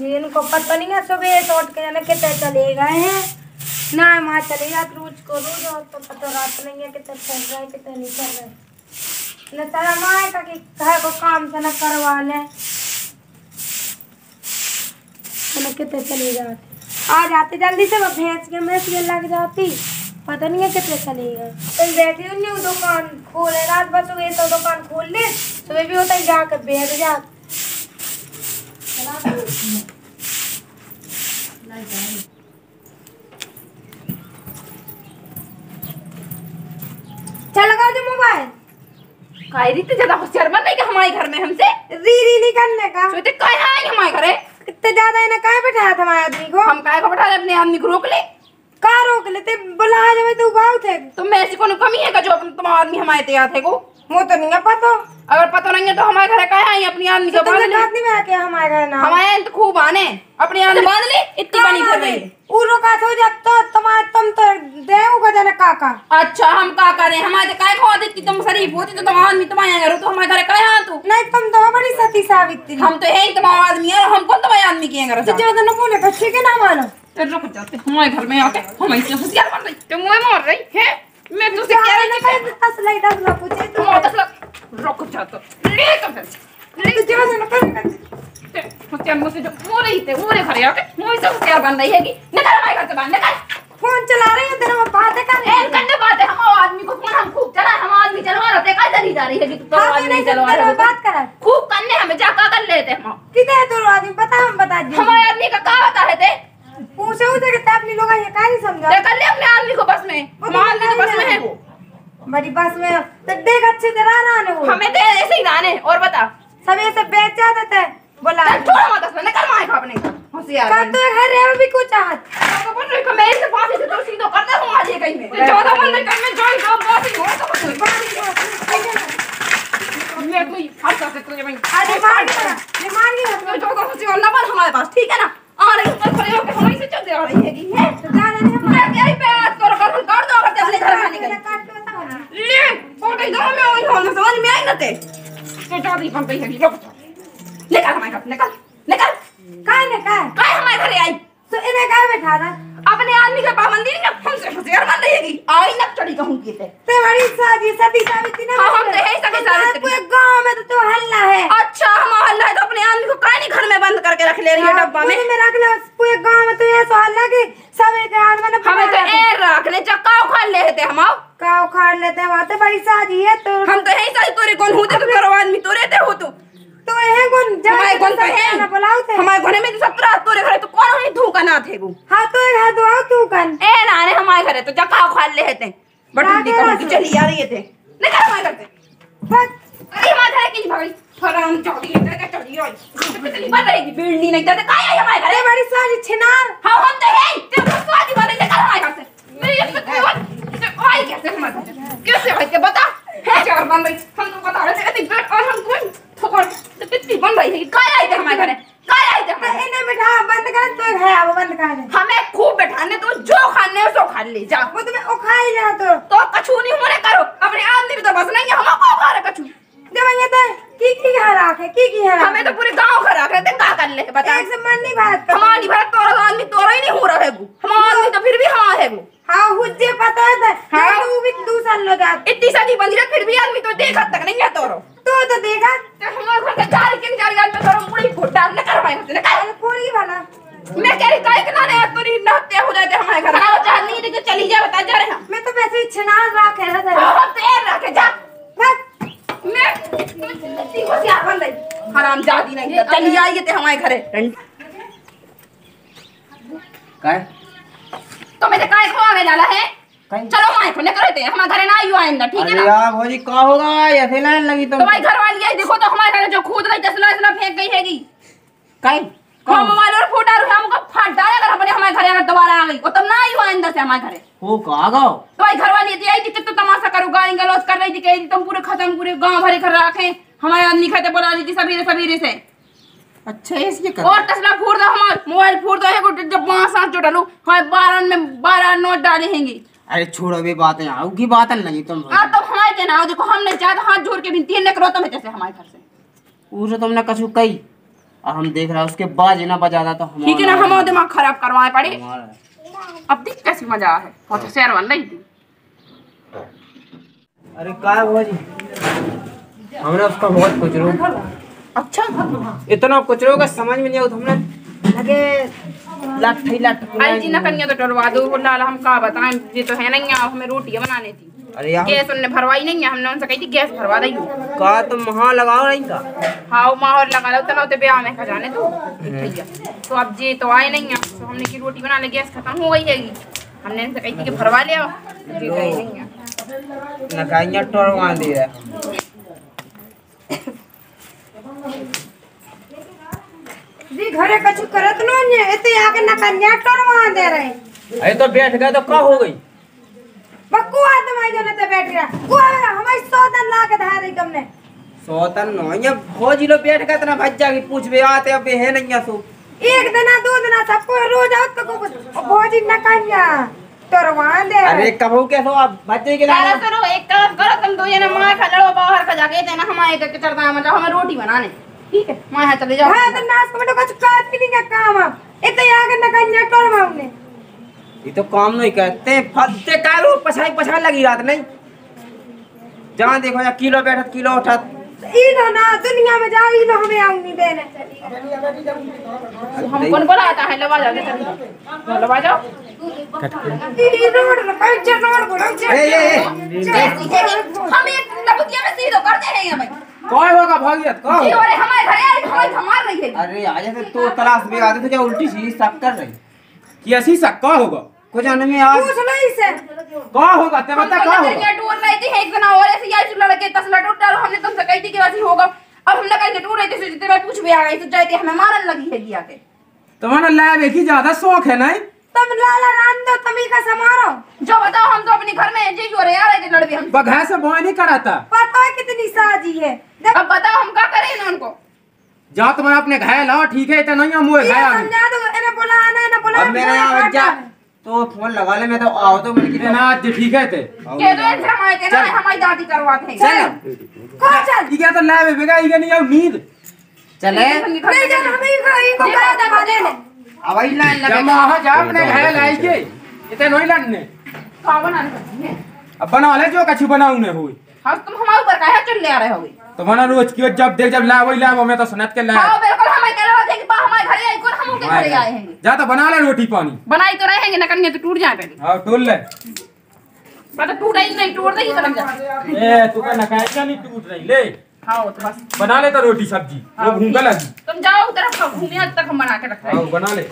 इनको पता नहीं है, सुबह सौट के जाने कितने चले गए हैं। ना वहाँ चले जाते रोज को रोज, और तो पता रात नहीं है कितने चल रहे हैं, कितने नहीं चल रहे। न सारा माए का कि कहे को काम से न करवा ले। न कितने चले जाते। आ जाते जल्दी से, वो भैंस के मैस के लग जाती। पता नहीं है कितने चले गए। तो बैठी हूँ दुकान खोले, रात बस सुबह तो दुकान खोल ले, सुबह भी होता है, जाकर बैठ चल मोबाइल? ज़्यादा होशियार बन रही कि हमारे घर में हमसे। री री नहीं करने का। सोचते कहे आई हमारे घरे? इतने ज़्यादा बैठाया था हमारे आदमी को? हम काय को बैठा अपने आदमी को रोक ले। कहाँ रोक लेते? बुला जब तू गाँव थे तो मैं ऐसी कोनो कमी है का जो अपन- तुम्हारा आदमी हमारे तैयार थे को? वो तो नहीं है पता। अगर पता नहीं है तो हमारे घरे कहे आई अपनी आदमी को तुमने बाँध ले। बात नहीं मैं क्या हमारे घर ना? हमारे तो खूब आने अपनी आदमी बाँध ले इतनी बनी फिर रही है। उरो का तो जब तो तुम्हारे तुम तो देव का जाने काका। अच्छा हम का करें हमारे काय खवा देती तुम शरीफ होती तो तुम्हारा आदमी तुम्हारे यहाँ तो हमारे घरे कहे हाँ तू। नहीं तुम तो बड़ी सती सावित्री। हम तो है ही तुम्हारा आदमी है हम कौन तुम्हारे आदमी की घर तो जो तो बोले बच्चे के ना मानो? तो रुक जाते हमारे घर में आके हम ऐसे होशियार बन रही तुम मुझे मार रही है। मैं तुझसे क्या क्या ना करे दस लाई दस ना पूछे तू दस लाख रुक जाते ले तो फिर। तू जो तो ना करे होशियार मुझसे जो वो रही थे वो रे घरे आके मुझे से होशियार बन रही है कि निकल हमारे घर से बाहर निकल। फ़ोन चला रही है तेरे में बातें कर रही ए करने बात है हम आदमी को फ़ोन हम खूब चला हम आदमी चलवा रहे थे काय चली जा रही है कि तू तो हाँ तो आदमी चलवा रहे हो बात करा खूब करने हमें जा का कर लेते हम किधर है तू आदमी? बता हम बता दी हमारे आदमी का का बता है थे पूछे उसे के तब नहीं लोग ये का नहीं समझा? ते कर ले अपने आदमी को बस में। माल आदमी तो बस में है। वो बड़ी बस में। तो देख अच्छे तरह रहा ना वो। हमें दे ऐसे ही रहने और बता। सब ऐसे बेच जाते थे। बोला थोड़ा छोड़ मत बस में कर मार खा अपने होशियार का तो घर है भी कुछ हाथ तो बोल रही मैं इसे पास से तो सीधो करता हूँ आज ये कहीं में। मैं जॉइन कर बॉस हो तो कुछ मैं कोई हाथ कर तुझे मैं अरे मार दिया ये मार दिया तो जो को खुशी होना बन हमारे पास ठीक है ना आ रही ऊपर खड़े होकर हमारी से चलते आ रही है कि है तो जाने नहीं मैं क्या ही पे आज करो कर कर दो अगर अपने घर में निकल काट के बता ना ले फ़ोटो दो मैं वही हो जाती बन गई है लोग। निकल हमारे घर निकल निकल। काय ने काय काय हमारे घर आई? तो इन्हें काय बैठा रहा? अपने आदमी का पाबंदी ना हमसे होशियार बन रही है आई ना चढ़ी कहूँ की ते ते बड़ी साजी सती सावित्री ना हाँ, हम तो है सावित्री। पूरे गाँव में तो तो हल्ला है। अच्छा हम हल्ला है तो अपने आदमी को काहे नहीं घर में बंद करके रख ले रही है डब्बा में? में रख लो पूरे गाँव में तो ये सो हल्ला कि सब एक हाथ में हमें तो ए रख। ले चक्का उखाड़ ले थे हम आओ। का उखाड़ लेते हैं वहाँ तो बड़ी साजी है तो हम तो है ही सारी तोरे कौन होते तो तेरा आदमी तोरे थे हो तू। तो ये कौन? हमारे कौन तो है? ना बुलाओ थे हमारे घरे में तो सत्रह तोरे घरे तो कौन हुई धू का ना थे वो। हाँ तो हाथ आओ क्यों कन? ए ना रे हमारे घरे तो चक्का उखाड़ ले थे बटुंडी कहूँ की चली आ रही थे निकल हमारे घर से। बस। अरे हमारे घरे की भाई हराम चौड़ी है क्या चौड़ी है कितनी बार रहेगी? बिल्डी नहीं जाते काय आई हमारे घरे? बड़ी साजी छिनार। हाँ हम तो हैं तेरे को स्वादी वाले निकल हमारे घर से। मेरी एक तो कौन आई कैसे हमारे कैसे भाई के बता है चार बन रही हम तो बता रहे थे कि बेट और हम कौन ठोकर तो कितनी बन रही है काय आई थे हमारे घरे काय आई थे तो इन्हें बिठा बंद कर तो है अब बंद कर दे हमें खूब बैठाने तो जो खाने है सो खा ले जा वो तुम्हें उखाई जा तो तो कछु नहीं होने करो अपने आदमी तो बस नहीं है हमको खा रहे कछु जब ये तो की की है राखे की की है हमें तो पूरे गाँव खा रखे थे का कर ले बता एक से मन नहीं कर हमारी भरत तोरा आदमी तोरा ही नहीं हो रहा है वो हमारा आदमी तो फिर भी हाँ है वो हाँ हुज्जे पता है। तो हाँ। तू भी दूसरा लो जा इतनी सारी बंदी रख फिर भी आदमी तो देखा तक नहीं है तोरो। तू तो देखा। ते हमारे घर के चार के चार गाल पे तोरो मुड़ी फुट डाल न कर भाई ने कर। पूरी वाला। मैं कह रही काय के ना रे तोरी नहत्या हो जाते हमारे घर? आओ चाह नहीं रे चली जा बता जा रहे हम। मैं तो वैसे ही छिनार राखे ना तेरे बहुत देर रखे जा। बस मैं इतनी होशियार बन रही हराम जादी नहीं चली आइए ते हमारे घरे। काय? तो मैं काय खवा में डाला है? चलो माय को निकल थे हमारे घरे ना आइयो आइंदा ठीक है ना? यार भौजी का होगा? ऐसे लाइन लगी तुम। तो भाई घर वाली आई देखो तो हमारे घरे जो खुद रही तसला इसला फेंक गई हैगी। काय हम मोबाइल और फोटा रहे हमको फट डाला अगर अपने हमारे घरे अगर दोबारा आ गई और तब ना हो आइंदा से हमारे घरे। हो का गो तो भाई घर वाली थी आई थी तो तमाशा करो गाली गलौज कर रही थी कह रही तुम पूरे खत्म पूरे गाँव भरे घर रखे। हमारे आदमी खाते बोला रही थी सबीरे सबीरे से। अच्छा इसलिए कर और तसला फोड़ दो हमारे। मोबाइल फोड़ दो है जब वहाँ सांस जो डालू। हमारे बारह में बारह नोट डाले अरे छोड़ो भी बातें आओ की बात लगी तुम आ तो हमारे देना आओ। देखो हमने चाहता हाथ जोड़ के भी तीन करो तो जैसे हमारे घर से। वो तुमने कछु कही और हम देख रहे उसके बाद ही ना बजाता तो हम ठीक है ना हम दिमाग खराब करवाए पड़े। अब देख कैसी मज़ा है। बहुत शेर बन रही थी अरे का हमने उसका बहुत कुचरो अच्छा। इतना कुचरो का समझ में नहीं आया हमने लगे लट ही लट आई जी ना कन्या तो टलवा दो वो लाल हम का बताएँ? ये तो है नहीं यहाँ हमें रोटियाँ बनाने थी। अरे यार। गैस उनने भरवाई नहीं है हमने उनसे कही थी गैस भरवा दी। का तुम वहाँ लगाओ नहीं का? हाँ माहौल लगा लो तना तो ब्याह में खजाने तो। भैया तो अब जे तो आए नहीं है तो हमने की रोटी बना ले गैस खत्म हो गई हैगी हमने इनसे कही थी कि भरवा ले आओ। जी तो नहीं है। न कहीं टोरवा दे रहा जी घरे कछु करत नो ने एते आके ना कन्या टरवा दे रहे अरे तो बैठ गए तो का हो गई बक्कू आदम आई जने ते बैठ गया को हमारी सौदन ला के धारे गमने सोतन नो ये भौजी लो बैठ गए तना भज्जा की पूछबे आते अब है नहीं सो एक दिना दो दिना सबको रोज आओ तो को भोजी ना कन्या टरवा दे अरे कबू के सो अब बच्चे के सारा करो एक तरफ़ करो तुम दो जना माँ खा लड़ो बाहर का जाके देना हमारे चढ़ता है मतलब हमें रोटी बनाने ठीक है। माँ यहाँ चले जाओ हाँ तो नास को तो कछु काट भी नहीं काम अब एते आके ना कन्या टरवा ने ये तो काम नहीं करते फलते कारो पछाई पछाई लगी रात नहीं। जहाँ देखो या किलो बैठत किलो उठत। ई ना दुनिया में जाओ ई हमें आऊँ नहीं देने हम कौन बुलाता है लवा जाओ चलो। लवा जाओ। ई रोड ना कहीं रोड बोलो? ए ए ए। हम एक लबुतिया में सीधो कर दे रहे हैं भाई। कौन होगा भागियत कौन? जी रहे हमारे घर यार हमारे धमाल रही है? अरे आज से तो तलाश में आते थे क्या उल्टी सीधी शक कर रही? कि ऐसी सा का होगा? कुछ में आज पूछ लो इसे। का होगा? ते बता का होगा? लड़कियाँ टूर रही थी एक दिन और ऐसे यार लड़के दस लटूट डालो हमने तुमसे कही थी कि वैसे होगा। अब हमने कहीं टूर रही थी सोचते मैं पूछ भी आ गई तो चाहती हमें मारन लगी है दिया के। तुम्हारा लैब एक ही ज़्यादा शौक है नहीं? तुम लाला रान दो तुम का समारो जो बताओ हम तो अपने घर में जी हो रहे आ रहे थे लड़के हम बघा से बॉय नहीं कराता। पता है कितनी साजी है। अब बताओ हम क्या करें ना उनको जा तुम्हारा अपने घायल हो ठीक है इतना नहीं मुँह ये घायल समझा दो इन्हें बुलाना इन्हें बुलाना अब मेरे यहाँ बच्चा तो फ़ोन लगा ले मैं तो आओ तो मैंने कितना इतना आज ठीक है ते। के दो इनसे हमारे थे ना हमारी दादी करवाते हैं चल। कौन चल? ये क्या तो लैब बेगा ये नहीं अब नींद। चले। नहीं जान हमें इनको इनको कहा दबा दे ले अब वही लाइन लगे। वहाँ जा अपने घायल आई के इतने नहीं लड़ने। खा बनाने अब बना ले जो कछु बनाऊ ने हुई। हाँ तुम हमारे ऊपर काहे चल ले आ रहे होगे? तो मना रोज क्यों जब देख जब वही लैब में तो सुनत के हाँ लैब बिल्कुल हमारे कह रहे थे कि बा हमारे घर आई कौन हम उनके घर आए हैं? जा तो बना ले रोटी पानी। बनाई तो रहेंगे ना करनी है तो टूट जाए पहले। हाँ टोल ले। मतलब टूटा ही नहीं टूट ही तो लग जाए ए तू का नकाया नहीं टूट रही? ले। हाँ तो बस। बना ले तो रोटी सब्ज़ी। वो भूँगा लगी। तुम जाओ उधर घूमिए आज तक हम बना के रख रहे हैं। हाँ बना ले।